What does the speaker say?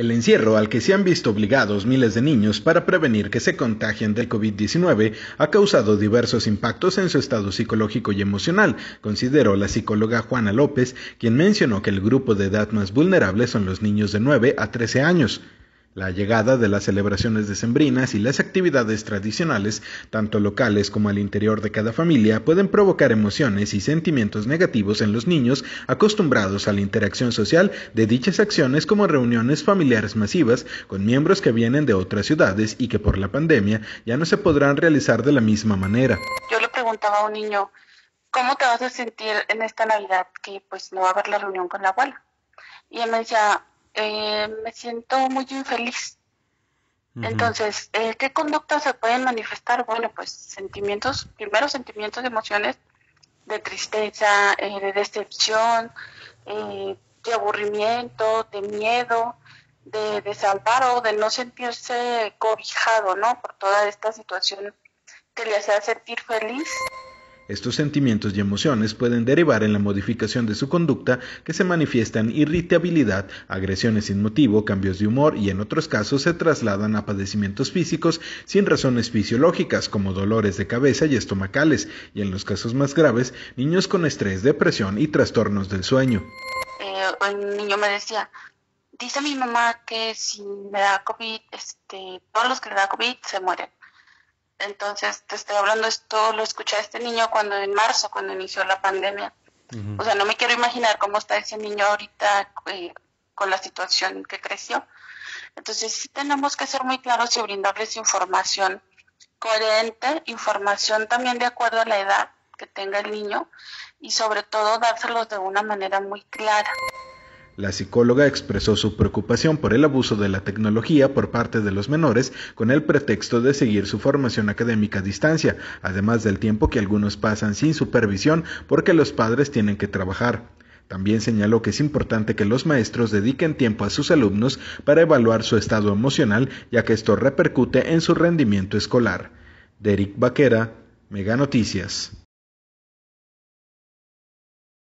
El encierro al que se han visto obligados miles de niños para prevenir que se contagien del COVID-19 ha causado diversos impactos en su estado psicológico y emocional, consideró la psicóloga Juana López, quien mencionó que el grupo de edad más vulnerable son los niños de 9 a 13 años. La llegada de las celebraciones decembrinas y las actividades tradicionales, tanto locales como al interior de cada familia, pueden provocar emociones y sentimientos negativos en los niños acostumbrados a la interacción social de dichas acciones como reuniones familiares masivas con miembros que vienen de otras ciudades y que por la pandemia ya no se podrán realizar de la misma manera. Yo le preguntaba a un niño, ¿cómo te vas a sentir en esta Navidad que pues no va a haber la reunión con la abuela? Y él me decía, eh, me siento muy infeliz. Entonces, eh, ¿qué conductas se pueden manifestar? Bueno, pues sentimientos, primero sentimientos, emociones de tristeza, eh, de decepción, de aburrimiento, de miedo, de desamparo, de no sentirse cobijado, ¿no? Por toda esta situación que le hace sentir feliz. Estos sentimientos y emociones pueden derivar en la modificación de su conducta que se manifiesta en irritabilidad, agresiones sin motivo, cambios de humor y en otros casos se trasladan a padecimientos físicos sin razones fisiológicas como dolores de cabeza y estomacales y en los casos más graves, niños con estrés, depresión y trastornos del sueño. Eh, un niño me decía, dice mi mamá que si me da COVID, este, todos los que le da COVID se mueren. Entonces, te estoy hablando esto, lo escuché a este niño cuando en marzo, cuando inició la pandemia. O sea, no me quiero imaginar cómo está ese niño ahorita eh, con la situación que creció. Entonces, sí tenemos que ser muy claros y brindarles información coherente, información también de acuerdo a la edad que tenga el niño y sobre todo dárselos de una manera muy clara. La psicóloga expresó su preocupación por el abuso de la tecnología por parte de los menores con el pretexto de seguir su formación académica a distancia, además del tiempo que algunos pasan sin supervisión porque los padres tienen que trabajar. También señaló que es importante que los maestros dediquen tiempo a sus alumnos para evaluar su estado emocional, ya que esto repercute en su rendimiento escolar. Derek Vaquera, Mega Noticias.